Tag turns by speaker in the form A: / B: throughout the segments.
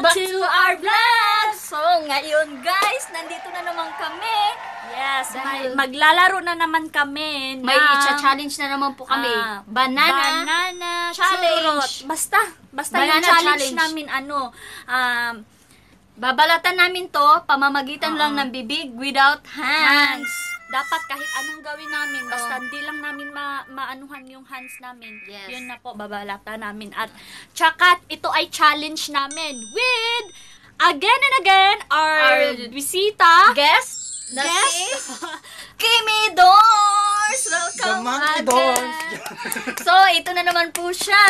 A: back to our vlog! So, ngayon guys, nandito na naman kami. Yes,
B: Dahil-
A: may- maglalaro na naman kami
B: May
A: ng-
B: challenge na naman po kami.
A: Ah,
B: banana,
A: banana
B: challenge.
A: churros. Basta, basta
B: Banana
A: yung challenge,
B: challenge.
A: namin ano, um,
B: Babalatan namin to, pamamagitan lang
A: Oo.
B: ng bibig without hands.
A: hands. Dapat kahit anong gawin namin, basta hindi lang namin ma maanuhan yung hands namin.
B: Yes.
A: Yun na po, babalata namin. At tsaka, ito ay challenge namin with, again and again, our,
B: Our
A: bisita.
B: Guess? Na
A: Guess?
B: si Kimi Doors! Welcome
C: The Monkey
B: again.
C: Doors.
B: so, ito na naman po siya.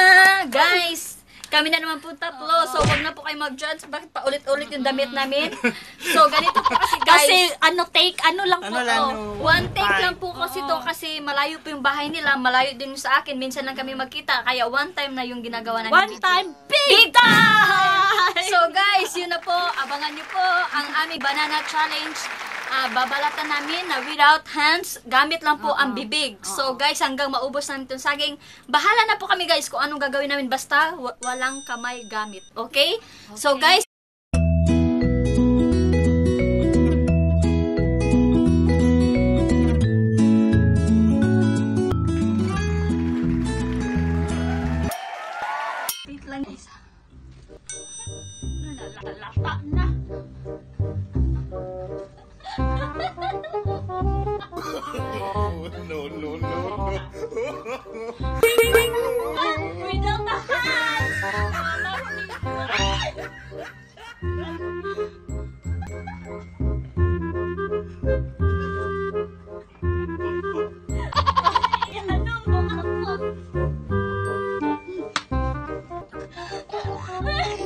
B: Guys, kami na naman po tatlo. So, wag na po kayo mag-judge. Bakit pa ulit-ulit yung damit namin? So, ganito po kasi guys.
A: Kasi, ano, take, ano lang po
C: Ano
A: to.
C: lang, no?
B: One take
C: Bye.
B: lang po kasi to kasi malayo po yung bahay nila, malayo din sa akin. Minsan lang kami magkita, kaya one time na yung ginagawa namin.
A: One
B: dito.
A: time, big,
B: Big time! So guys, yun na po, abangan nyo po ang aming banana challenge. Ah, babalatan namin na without hands, gamit lang po ang bibig. So guys, hanggang maubos namin itong saging, bahala na po kami guys kung anong gagawin namin, basta wa- walang kamay gamit. Okay? So
A: Okay.
B: guys,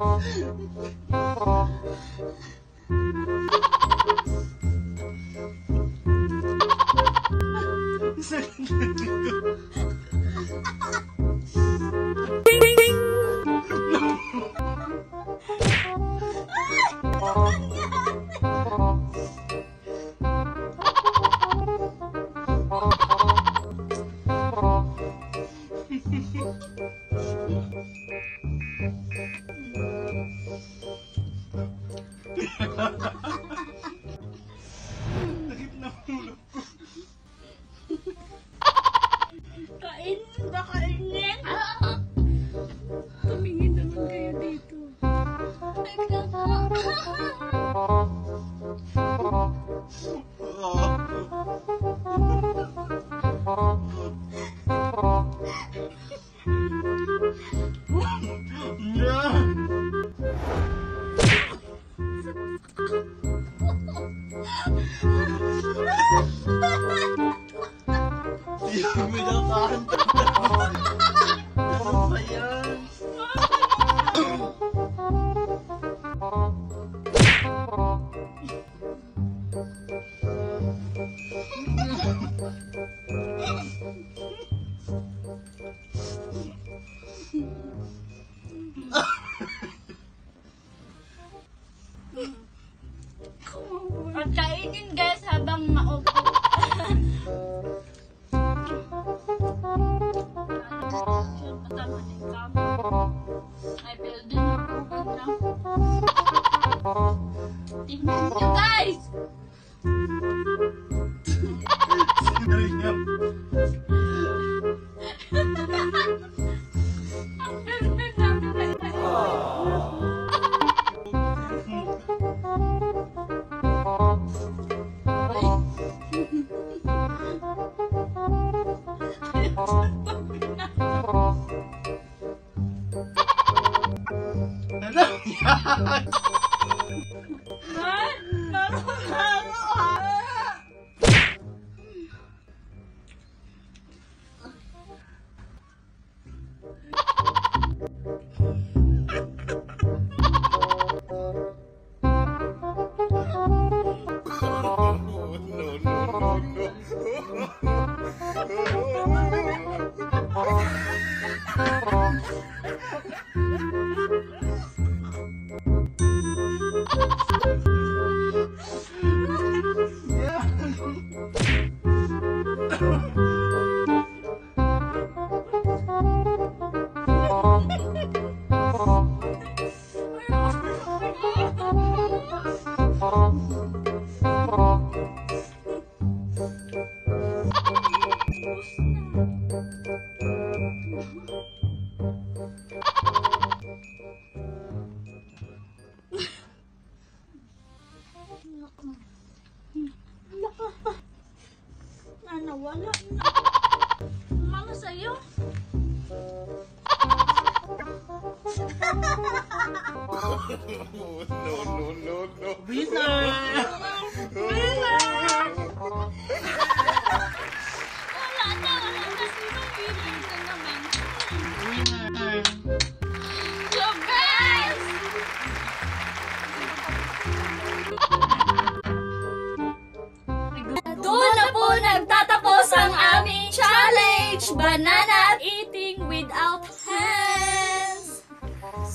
C: Sakit Minatahan ka Ano ba yan?
A: Yung ubod na. Tingnan nyo guys! Namin na
C: Ano? No, no, no, no.
B: Wala na, wala na. Sino winner na naman? So guys!
A: Doon na ang aming challenge, banana at eating without.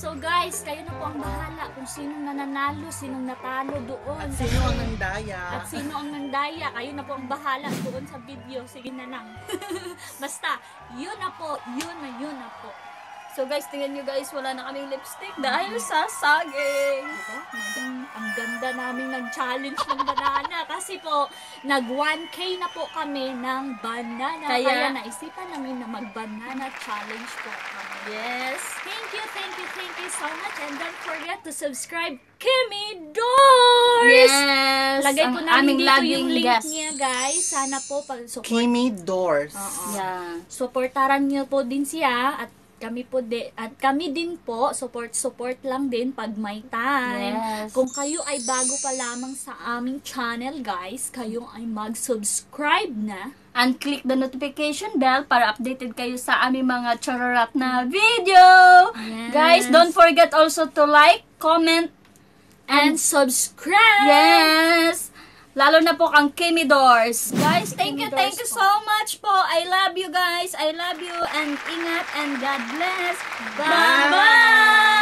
A: So guys, kayo na po ang bahala kung sinong nananalo, sinong natalo doon.
D: Sino ang nandaya?
A: At sino ang nandaya, kayo na po ang bahala doon sa video. Sige na lang. Basta, yun na po, yun na yun na po.
B: So guys, tingnan nyo guys, wala na kaming lipstick dahil sa saging.
A: Ang, ang ganda namin nag-challenge ng banana kasi po, nag 1K na po kami ng banana. Kaya,
B: Kaya-
A: naisipan namin na mag-banana challenge po kami.
B: Yes.
A: Thank you, thank you, thank you so much. And don't forget to subscribe Kimmy Doors!
B: Yes.
A: Lagay ko namin dito
B: laging
A: yung link
B: guest.
A: niya, guys. Sana po pag support,
D: Kimi Doors.
B: Yeah.
A: supportaran niyo po din siya at kami po di, at kami din po support support lang din pag may time.
B: Yes.
A: Kung kayo ay bago pa lamang sa aming channel, guys, kayo ay mag-subscribe na.
B: And click the notification bell para updated kayo sa aming mga chararat na video.
A: Yes.
B: Guys, don't forget also to like, comment,
A: And subscribe!
B: yes! Lalo na po kang Kimi Doors. Guys, thank you, thank you so much po. I love you guys. I love you and ingat and God bless. Bye-bye!